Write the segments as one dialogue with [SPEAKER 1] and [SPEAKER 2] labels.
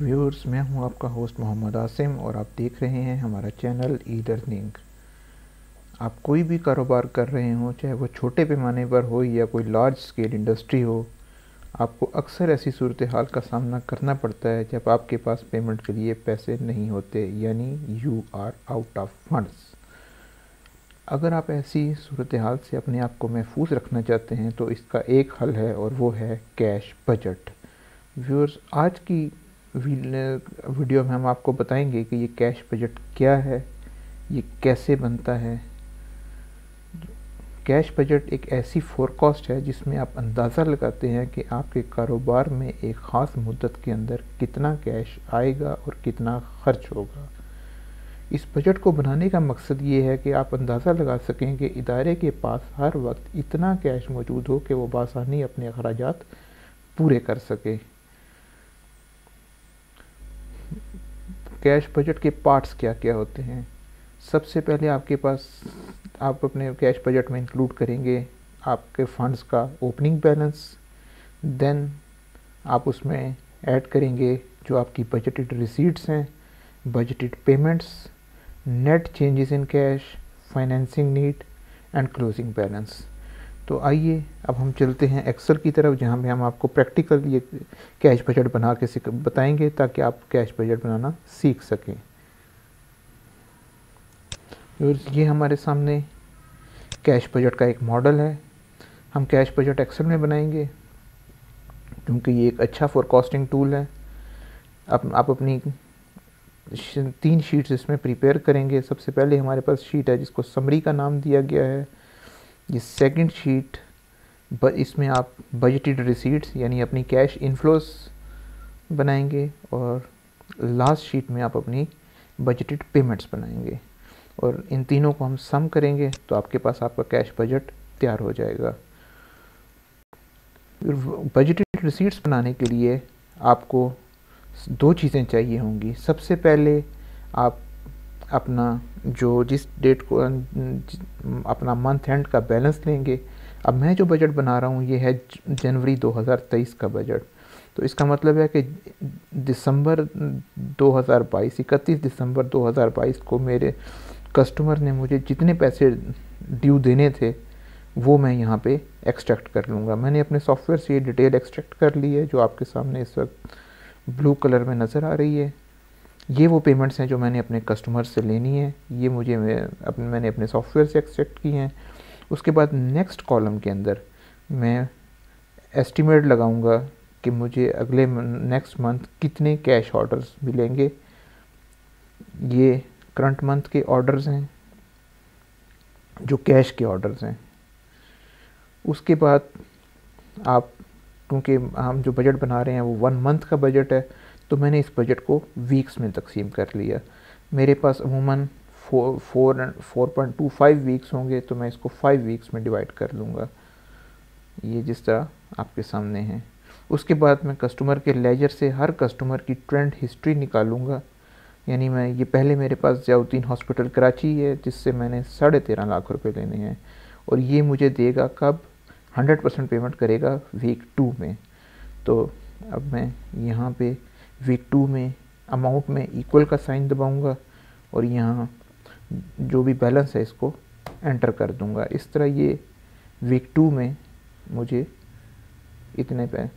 [SPEAKER 1] Viewers मैं हूँ आपका होस्ट मोहम्मद आसिम और आप देख रहे हैं हमारा चैनल ई लर्निंग आप कोई भी कारोबार कर रहे हो, चाहे वो छोटे पैमाने पर हो या कोई लार्ज स्केल इंडस्ट्री हो, आपको अक्सर ऐसी सूरत हाल का सामना करना पड़ता है जब आपके पास पेमेंट के लिए पैसे नहीं होते, यानी you are out of funds अगर आप ऐसी सूरत हाल से अपने आप को महफूज रखना चाहते हैं तो इसका एक हल है और वो है कैश बजट व्यूअर्स आज की वीडियो में हम आपको बताएँगे कि ये कैश बजट क्या है, ये कैसे बनता है। कैश बजट एक ऐसी फोरकास्ट है जिसमें आप अंदाज़ा लगाते हैं कि आपके कारोबार में एक ख़ास मुद्दत के अंदर कितना कैश आएगा और कितना खर्च होगा। इस बजट को बनाने का मकसद ये है कि आप अंदाज़ा लगा सकें कि इदारे के पास हर वक्त इतना कैश मौजूद हो कि वो बासानी अपने अखराज पूरे कर सके। कैश बजट के पार्ट्स क्या क्या होते हैं? सबसे पहले आपके पास, आप अपने कैश बजट में इंक्लूड करेंगे आपके फंड्स का ओपनिंग बैलेंस, देन आप उसमें ऐड करेंगे जो आपकी बजटेड रिसीट्स हैं, budgeted payments net changes in cash financing need and closing balance तो आइए, अब हम चलते हैं एक्सेल की तरफ़, जहाँ पे हम आपको प्रैक्टिकल ये कैश बजट बना के बताएँगे ताकि आप कैश बजट बनाना सीख सकें। और ये हमारे सामने कैश बजट का एक मॉडल है। हम कैश बजट एक्सेल में बनाएँगे, क्योंकि ये एक अच्छा फोरकास्टिंग टूल है। आप आप अपनी तीन शीट्स इसमें प्रिपेयर करेंगे। सबसे पहले हमारे पास शीट है, जिसको समरी का नाम दिया गया है। ये सेकंड शीट इसमें आप बजटेड रिसीट्स यानी अपनी कैश इनफ्लोस बनाएँगे और लास्ट शीट में आप अपनी बजटेड पेमेंट्स बनाएँगे। और इन तीनों को हम सम करेंगे तो आपके पास आपका कैश बजट तैयार हो जाएगा। बजटेड रिसीट्स बनाने के लिए आपको दो चीज़ें चाहिए होंगी। सबसे पहले आप अपना जो जिस डेट को अपना मंथ एंड का बैलेंस लेंगे। अब मैं जो बजट बना रहा हूँ, ये है जनवरी 2023 का बजट तो इसका मतलब है कि दिसंबर 2022 इकतीस दिसंबर 2022 को मेरे कस्टमर ने मुझे जितने पैसे ड्यू देने थे, वो मैं यहाँ पे एक्सट्रैक्ट कर लूँगा। मैंने अपने सॉफ्टवेयर से ये डिटेल एक्सट्रैक्ट कर ली है, जो आपके सामने इस वक्त ब्लू कलर में नज़र आ रही है। ये वो पेमेंट्स हैं जो मैंने अपने कस्टमर से लेनी है। ये मुझे अपने मैंने अपने सॉफ्टवेयर से एक्सेप्ट की हैं। उसके बाद नेक्स्ट कॉलम के अंदर मैं एस्टिमेट लगाऊँगा कि मुझे अगले नेक्स्ट मंथ कितने कैश ऑर्डर्स मिलेंगे। ये करंट मंथ के ऑर्डर्स हैं, जो कैश के ऑर्डर्स हैं। उसके बाद आप, क्योंकि हम जो बजट बना रहे हैं वो वन मंथ का बजट है तो मैंने इस बजट को वीक्स में तकसीम कर लिया। मेरे पास अमूमन four four four point two five weeks होंगे तो मैं इसको फाइव वीक्स में डिवाइड कर लूँगा। ये जिस तरह आपके सामने है। उसके बाद मैं कस्टमर के लेजर से हर कस्टमर की ट्रेंड हिस्ट्री निकालूँगा। यानी मैं, ये पहले मेरे पास जयाउद्दीन हॉस्पिटल कराची है, जिससे मैंने साढ़े तेरह लाख रुपए लेने हैं। और ये मुझे देगा कब? हंड्रेड परसेंट पेमेंट करेगा वीक टू में। तो अब मैं यहाँ पे वीक टू में अमाउंट में इक्वल का साइन दबाऊँगा और यहाँ जो भी बैलेंस है इसको एंटर कर दूँगा। इस तरह ये वीक टू में मुझे इतने पे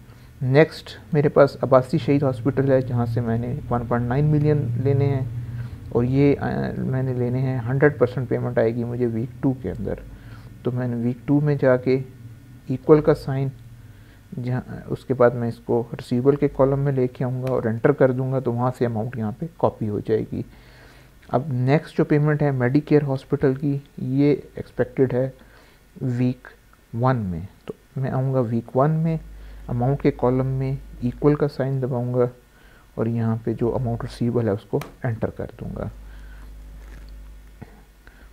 [SPEAKER 1] नेक्स्ट मेरे पास अबासी शहीद हॉस्पिटल है जहाँ से मैंने 1.9 मिलियन लेने हैं और ये आ, मैंने लेने हैं 100 परसेंट पेमेंट आएगी मुझे वीक टू के अंदर। तो मैंने वीक टू में जाके इक्वल का साइन जहाँ, उसके बाद मैं इसको रिसीवल के कॉलम में लेके आऊँगा और एंटर कर दूँगा तो वहाँ से अमाउंट यहाँ पे कॉपी हो जाएगी। अब नेक्स्ट जो पेमेंट है मेडिकेयर हॉस्पिटल की, ये एक्सपेक्टेड है वीक वन में। तो मैं आऊँगा वीक वन में अमाउंट के कॉलम में इक्वल का साइन दबाऊँगा और यहाँ पे जो अमाउंट रिसीवल है, उसको एंटर कर दूँगा।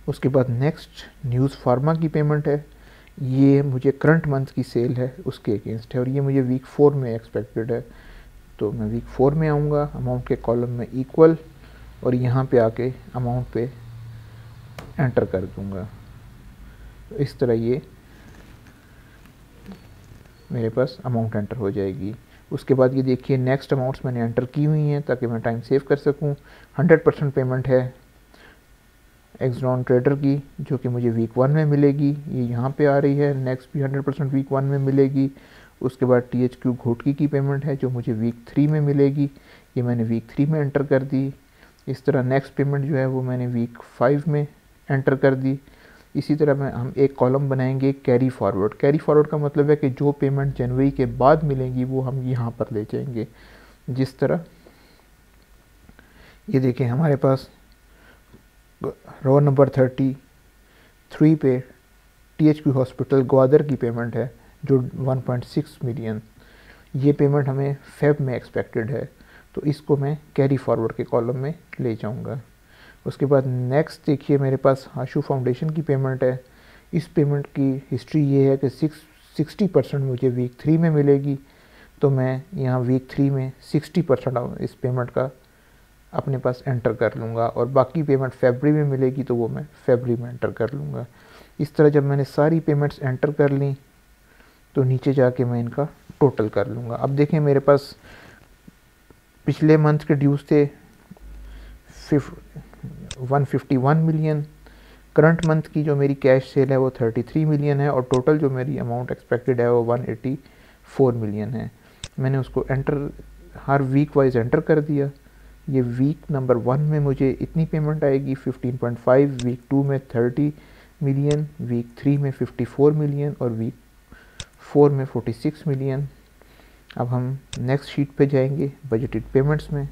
[SPEAKER 1] उसके बाद नेक्स्ट न्यूज़ फार्मा की पेमेंट है। ये मुझे करंट मंथ की सेल है उसके अगेंस्ट है और ये मुझे वीक फोर में एक्सपेक्टेड है। तो मैं वीक फोर में आऊँगा अमाउंट के कॉलम में इक्वल और यहाँ पे आके अमाउंट पे एंटर कर दूँगा। तो इस तरह ये मेरे पास अमाउंट एंटर हो जाएगी। उसके बाद ये देखिए नेक्स्ट अमाउंट्स मैंने एंटर की हुई हैं ताकि मैं टाइम सेव कर सकूँ। हंड्रेड परसेंट पेमेंट है एक्सड्रॉन ट्रेडर की, जो कि मुझे वीक वन में मिलेगी, ये यहाँ पे आ रही है नेक्स्ट भी हंड्रेड परसेंट वीक वन में मिलेगी। उसके बाद टी एच क्यू घोटकी की पेमेंट है, जो मुझे वीक थ्री में मिलेगी, ये मैंने वीक थ्री में एंटर कर दी। इस तरह नेक्स्ट पेमेंट जो है, वो मैंने वीक फाइव में एंटर कर दी। इसी तरह मैं, हम एक कॉलम बनाएँगे कैरी फॉरवर्ड कैरी फॉरवर्ड का मतलब है कि जो पेमेंट जनवरी के बाद मिलेंगी, वो हम यहाँ पर ले जाएँगे। जिस तरह, ये देखें हमारे पास रो नंबर थर्टी थ्री पे टी एच हॉस्पिटल ग्वादर की पेमेंट है, जो 1.6 मिलियन ये पेमेंट हमें फेब में एक्सपेक्टेड है तो इसको मैं कैरी फॉरवर्ड के कॉलम में ले जाऊँगा। उसके बाद नेक्स्ट देखिए, मेरे पास आशू फाउंडेशन की पेमेंट है। इस पेमेंट की हिस्ट्री ये है कि सिक्स सिक्सटी परसेंट मुझे वीक थ्री में मिलेगी तो मैं यहाँ वीक थ्री में सिक्सटी परसेंट इस पेमेंट का। अपने पास एंटर कर लूँगा और बाकी पेमेंट फेबरी में मिलेगी तो वो मैं फेबरी में एंटर कर लूँगा। इस तरह जब मैंने सारी पेमेंट्स एंटर कर ली तो नीचे जाके मैं इनका टोटल कर लूँगा। अब देखें मेरे पास पिछले मंथ के ड्यूज़ थे one fifty one million current month की जो मेरी कैश सेल है वो थर्टी थ्री मिलियन है और टोटल जो मेरी अमाउंट एक्सपेक्टेड है वो वन एटी फोर मिलियन है। मैंने उसको एंटर हर वीक वाइज एंटर कर दिया। ये वीक नंबर वन में मुझे इतनी पेमेंट आएगी 15.5 वीक टू में 30 मिलियन वीक थ्री में 54 मिलियन और वीक फोर में 46 मिलियन अब हम नेक्स्ट शीट पे जाएँगे बजटेड पेमेंट्स में.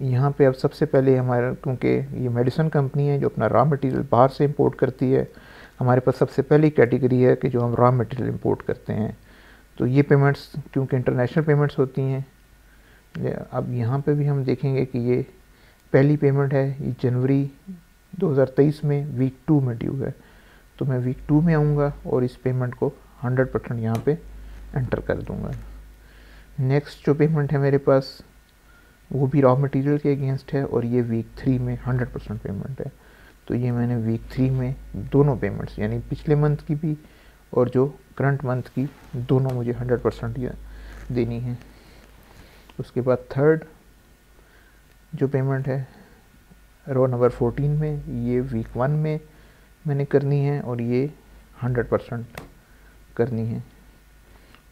[SPEAKER 1] यहाँ पे अब सबसे पहले हमारा, क्योंकि ये मेडिसिन कंपनी है जो अपना रॉ मटेरियल बाहर से इंपोर्ट करती है, हमारे पास सबसे पहली कैटेगरी है कि जो हम रॉ मटेरियल इंपोर्ट करते हैं। तो ये पेमेंट्स क्योंकि इंटरनेशनल पेमेंट्स होती हैं अब यहाँ पे भी हम देखेंगे कि ये पहली पेमेंट है, ये जनवरी 2023 में वीक टू में ड्यू है। तो मैं वीक टू में आऊँगा और इस पेमेंट को 100 परसेंट यहाँ पर एंटर कर दूँगा। नेक्स्ट जो पेमेंट है मेरे पास, वो भी रॉ मटेरियल के अगेंस्ट है और ये वीक थ्री में 100 परसेंट पेमेंट है। तो ये मैंने वीक थ्री में दोनों पेमेंट्स यानी पिछले मंथ की भी और जो करंट मंथ की दोनों मुझे हंड्रेड परसेंट देनी है। उसके बाद थर्ड जो पेमेंट है रो नंबर फोर्टीन में, ये वीक वन में मैंने करनी है और ये हंड्रेड परसेंट करनी है।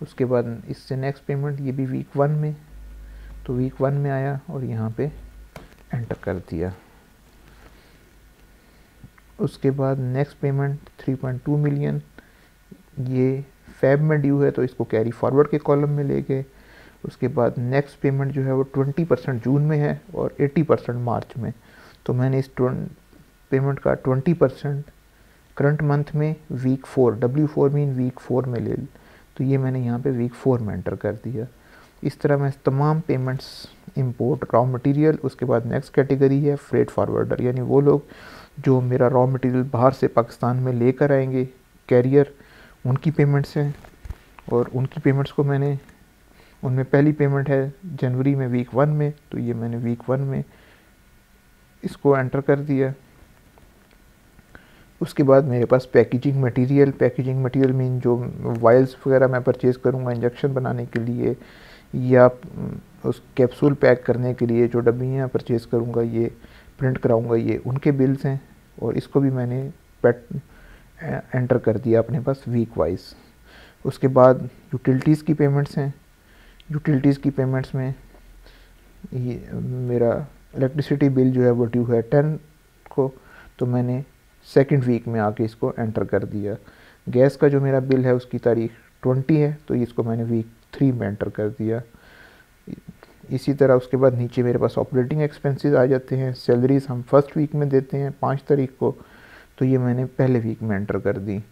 [SPEAKER 1] उसके बाद इससे नेक्स्ट पेमेंट ये भी वीक वन में तो वीक वन में आया और यहाँ पे एंटर कर दिया। उसके बाद नेक्स्ट पेमेंट 3.2 मिलियन ये फैब में ड्यू है तो इसको कैरी फॉरवर्ड के कॉलम में ले गए उसके बाद नेक्स्ट पेमेंट जो है वो 20 परसेंट जून में है और 80 परसेंट मार्च में। तो मैंने इस पेमेंट का 20 परसेंट करंट मंथ में week four W four mean week four में ले तो ये मैंने यहाँ पे वीक फोर में एंटर कर दिया। इस तरह मैं तमाम पेमेंट्स इंपोर्ट रॉ मटेरियल उसके बाद नेक्स्ट कैटेगरी है फ्रेट फॉरवर्डर यानी वो लोग जो मेरा रॉ मटेरियल बाहर से पाकिस्तान में लेकर आएँगे कैरियर उनकी पेमेंट्स हैं और उनकी पेमेंट्स को मैंने, उनमें पहली पेमेंट है जनवरी में वीक वन में तो ये मैंने वीक वन में इसको एंटर कर दिया। उसके बाद मेरे पास packaging material packaging material mean जो वायल्स वगैरह मैं परचेज़ करूँगा इंजेक्शन बनाने के लिए या उस कैप्सूल पैक करने के लिए जो डब्बियाँ परचेज़ करूँगा, ये प्रिंट कराऊँगा, ये उनके बिल्स हैं और इसको भी मैंने पेट एंटर कर दिया अपने पास वीक वाइज उसके बाद यूटिलिटीज़ की पेमेंट्स हैं। यूटिलिटीज़ की पेमेंट्स में ये, मेरा इलेक्ट्रिसिटी बिल जो है वो ड्यू है टेन को तो मैंने सेकंड वीक में आके इसको एंटर कर दिया। गैस का जो मेरा बिल है उसकी तारीख ट्वेंटी है तो इसको मैंने वीक थ्री में एंटर कर दिया। इसी तरह उसके बाद नीचे मेरे पास ऑपरेटिंग एक्सपेंसेस आ जाते हैं। सैलरीज हम फ़र्स्ट वीक में देते हैं, पाँच तारीख को। तो ये मैंने पहले वीक में एंटर कर दी।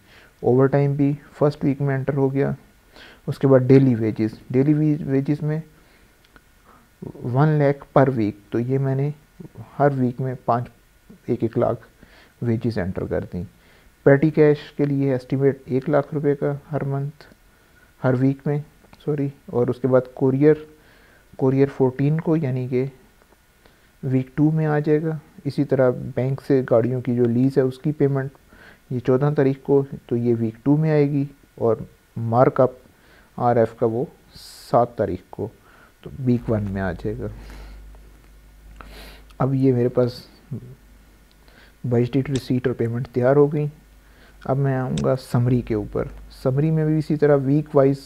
[SPEAKER 1] ओवर टाइम भी फ़र्स्ट वीक में एंटर हो गया। उसके बाद डेली वेजेस डेली वेजेस में वन लैख पर वीक तो ये मैंने हर वीक में पाँच, एक एक लाख वेजेस एंटर कर दी। पैटी कैश के लिए एस्टिमेट एक लाख रुपए का हर मंथ हर वीक में सॉरी और उसके बाद कोरियर कोरियर फोर्टीन को यानी कि वीक टू में आ जाएगा। इसी तरह बैंक से गाड़ियों की जो लीज़ है, उसकी पेमेंट ये चौदह तारीख को तो ये वीक टू में आएगी और मार्कअप आर एफ़ का वो सात तारीख को तो वीक वन में आ जाएगा। अब ये मेरे पास बजटेड रिसीट और पेमेंट तैयार हो गई। अब मैं आऊँगा समरी के ऊपर। समरी में भी इसी तरह वीक वाइज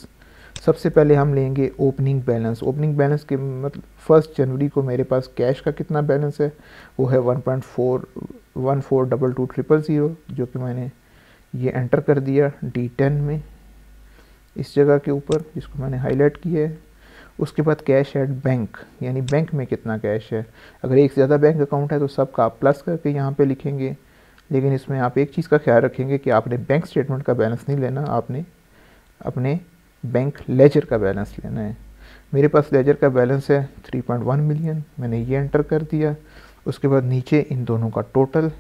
[SPEAKER 1] सबसे पहले हम लेंगे ओपनिंग बैलेंस ओपनिंग बैलेंस के मतलब फ़र्स्ट जनवरी को मेरे पास कैश का कितना बैलेंस है? वो है one point four one four double two triple zero जो कि मैंने ये एंटर कर दिया डी टेन में। इस जगह के ऊपर जिसको मैंने हाईलाइट किया है, उसके बाद कैश एट बैंक यानी बैंक में कितना कैश है? अगर एक से ज़्यादा बैंक अकाउंट है तो सब का आप प्लस करके यहाँ पे लिखेंगे। लेकिन इसमें आप एक चीज़ का ख्याल रखेंगे कि आपने बैंक स्टेटमेंट का बैलेंस नहीं लेना, आपने अपने बैंक लेजर का बैलेंस लेना है। मेरे पास लेजर का बैलेंस है 3.1 मिलियन मैंने ये एंटर कर दिया। उसके बाद नीचे इन दोनों का टोटल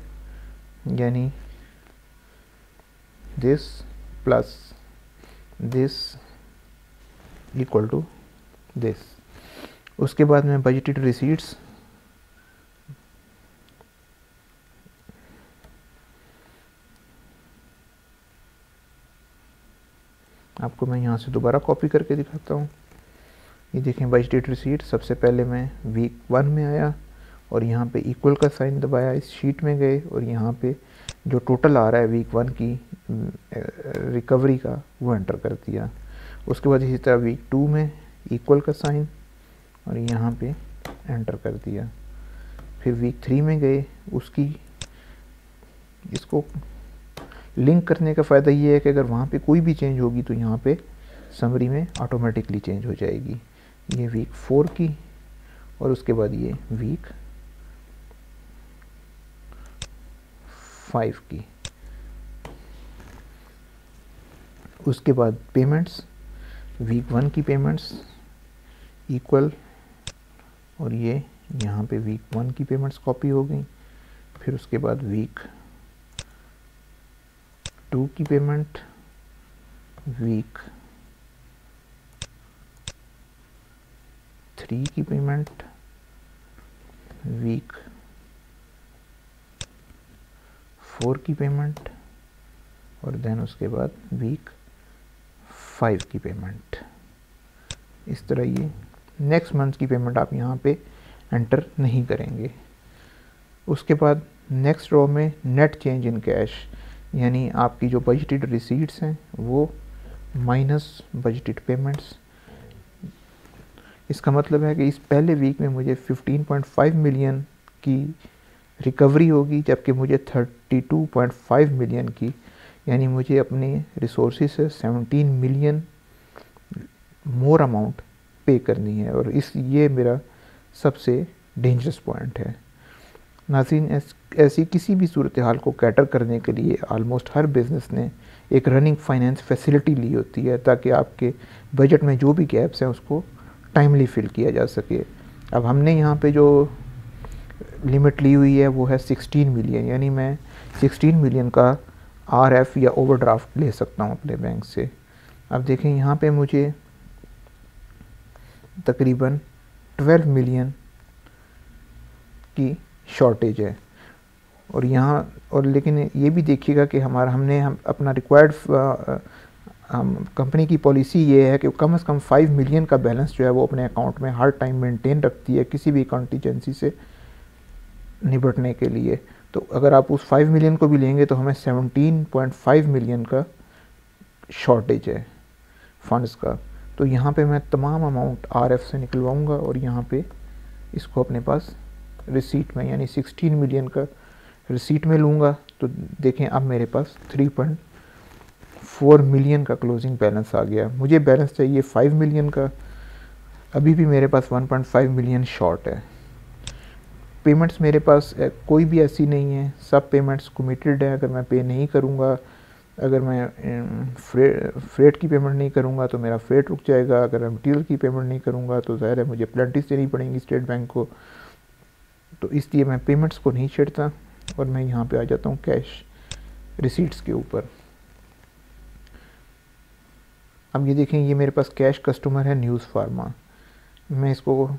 [SPEAKER 1] यानी this plus this equal to this उसके बाद मैं बजटेड रिसीट्स आपको मैं यहाँ से दोबारा कॉपी करके दिखाता हूँ। ये देखें बजटेड रिसीट सबसे पहले मैं वीक वन में आया और यहाँ पे इक्वल का साइन दबाया, इस शीट में गए और यहाँ पे जो टोटल आ रहा है वीक वन की रिकवरी का, वो एंटर कर दिया। उसके बाद इसी तरह वीक टू में इक्वल का साइन और यहाँ पे एंटर कर दिया। फिर वीक थ्री में गए, उसकी, इसको लिंक करने का फ़ायदा ये है कि अगर वहाँ पे कोई भी चेंज होगी तो यहाँ पे समरी में ऑटोमेटिकली चेंज हो जाएगी। ये वीक फोर की और उसके बाद ये वीक फाइव की। उसके बाद पेमेंट्स वीक वन की पेमेंट्स इक्वल और ये यहाँ पे वीक वन की पेमेंट्स कॉपी हो गई। फिर उसके बाद वीक टू की पेमेंट वीक थ्री की पेमेंट वीक फोर की पेमेंट, और देन उसके बाद वीक फाइव की पेमेंट। इस तरह ये नेक्स्ट मंथ की पेमेंट आप यहाँ पे एंटर नहीं करेंगे। उसके बाद नेक्स्ट रो में नेट चेंज इन कैश यानी आपकी जो बजटेड रिसीट्स हैं, वो माइनस बजटेड पेमेंट्स इसका मतलब है कि इस पहले वीक में मुझे 15.5 मिलियन की रिकवरी होगी, जबकि मुझे 32.5 मिलियन की, यानी मुझे अपने रिसोर्स से 17 मिलियन मोर अमाउंट पे करनी है। और इस, ये मेरा सबसे डेंजरस पॉइंट है। नाजीन ऐसी किसी भी सूरत हाल को कैटर करने के लिए आलमोस्ट हर बिज़नेस ने एक रनिंग फाइनेंस फैसिलिटी ली होती है ताकि आपके बजट में जो भी गैप्स हैं उसको टाइमली फिल किया जा सके। अब हमने यहाँ पे जो लिमिट ली हुई है वो है 16 मिलियन यानी मैं 16 मिलियन का आरएफ या ओवरड्राफ्ट ले सकता हूँ अपने बैंक से। अब देखें, यहाँ पे मुझे तकरीबन 12 मिलियन की शॉर्टेज है। और यहाँ, और लेकिन ये भी देखिएगा कि हमारा, हमने, हम अपना रिक्वायर्ड हम कंपनी की पॉलिसी ये है कि कम से कम फाइव मिलियन का बैलेंस जो है वो अपने अकाउंट में हर टाइम मेंटेन रखती है किसी भी कॉन्टीजेंसी से निपटने के लिए। तो अगर आप उस फाइव मिलियन को भी लेंगे तो हमें सेवनटीन पॉइंट फाइव मिलियन का शॉर्टेज है फंड्स का। तो यहाँ पे मैं तमाम अमाउंट आरएफ से निकलवाऊँगा और यहाँ पे इसको अपने पास रिसीट में, यानी 16 मिलियन का रिसीट में लूँगा तो देखें अब मेरे पास 3.4 मिलियन का क्लोजिंग बैलेंस आ गया। मुझे बैलेंस चाहिए 5 मिलियन का, अभी भी मेरे पास 1.5 मिलियन शॉर्ट है। पेमेंट्स मेरे पास कोई भी ऐसी नहीं है, सब पेमेंट्स कमिटेड है, अगर मैं पे नहीं करूँगा, अगर मैं फ्रेट फ्रेट की पेमेंट नहीं करूँगा तो मेरा फ्रेट रुक जाएगा, अगर मैं मटीरियल की पेमेंट नहीं करूँगा तो ज़ाहिर है मुझे प्लेंटिस देनी पड़ेंगी स्टेट बैंक को। तो इसलिए मैं पेमेंट्स को नहीं छेड़ता और मैं यहाँ पे आ जाता हूँ कैश रिसीट्स के ऊपर। अब ये देखें, ये मेरे पास कैश कस्टमर है न्यूज़ फार्मा मैं इसको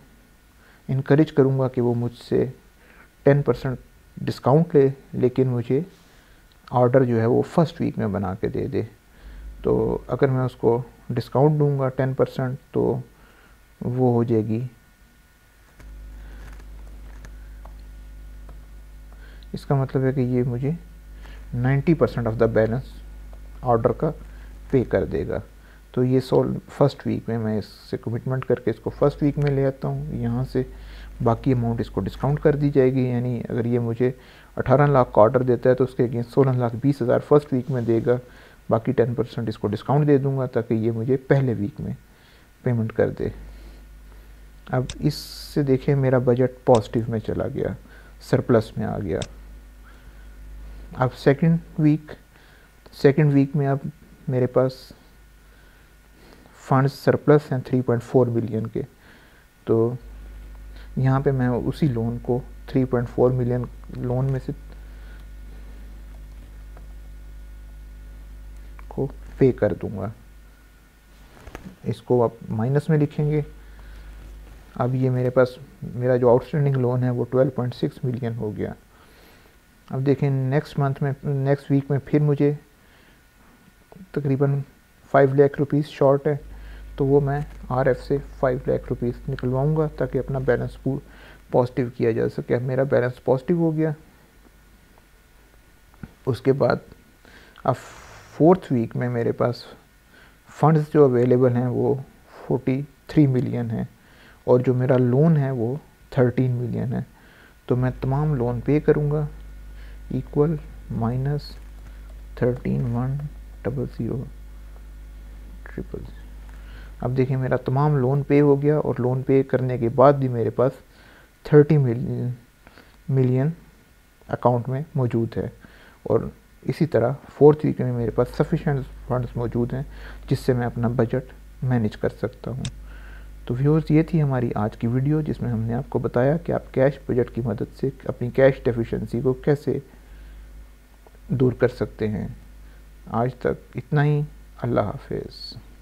[SPEAKER 1] इनक्रेज करूँगा कि वो मुझसे टेन परसेंट डिस्काउंट ले, लेकिन मुझे ऑर्डर जो है वो फ़र्स्ट वीक में बना के दे दे। तो अगर मैं उसको डिस्काउंट दूँगा टेन परसेंट तो वो हो जाएगी इसका मतलब है कि ये मुझे 90 percent of the balance order का पे कर देगा। तो ये सोल फ़र्स्ट वीक में मैं इससे कमिटमेंट करके इसको फ़र्स्ट वीक में ले आता हूँ। यहाँ से बाकी अमाउंट इसको डिस्काउंट कर दी जाएगी। यानी अगर ये मुझे 18 लाख का ऑर्डर देता है तो उसके अगेंस्ट सोलह लाख बीस हज़ार फ़र्स्ट वीक में देगा। बाकी टेन परसेंट इसको डिस्काउंट दे दूँगा ताकि ये मुझे पहले वीक में पेमेंट कर दे। अब इससे देखें मेरा बजट पॉजिटिव में चला गया सरप्लस में आ गया। अब सेकंड वीक सेकंड वीक में अब मेरे पास फंड्स सरप्लस हैं 3.4 मिलियन के। तो यहाँ पे मैं उसी लोन को 3.4 मिलियन लोन में से को पे कर दूँगा। इसको आप माइनस में लिखेंगे। अब ये मेरे पास, मेरा जो आउटस्टैंडिंग लोन है वो 12.6 मिलियन हो गया। अब देखें नेक्स्ट मंथ में नेक्स्ट वीक में फिर मुझे तकरीबन फाइव लाख रुपीज़ शॉर्ट है तो वो मैं आर एफ़ से फाइव लाख रुपीज़ निकलवाऊँगा ताकि अपना बैलेंस पॉजिटिव किया जा सके। मेरा बैलेंस पॉजिटिव हो गया। उसके बाद अब फोर्थ वीक में मेरे पास फंड्स जो अवेलेबल हैं, वो फोर्टी थ्री मिलियन है और जो मेरा लोन है, वो थर्टीन मिलियन है। तो मैं तमाम लोन पे करूँगा। Equal minus thirteen one double zero triple अब देखिए, मेरा तमाम लोन पे हो गया और लोन पे करने के बाद भी मेरे पास थर्टी मिलियन मिलियन अकाउंट में मौजूद है। और इसी तरह फोर्थ वीक में मेरे पास सफिशेंट फंड्स मौजूद हैं, जिससे मैं अपना बजट मैनेज कर सकता हूँ। तो व्यूअर्स ये थी हमारी आज की वीडियो जिसमें हमने आपको बताया कि आप कैश बजट की मदद से अपनी कैश डेफिशिएंसी को कैसे दूर कर सकते हैं। आज तक इतना ही। अल्लाह हाफिज़।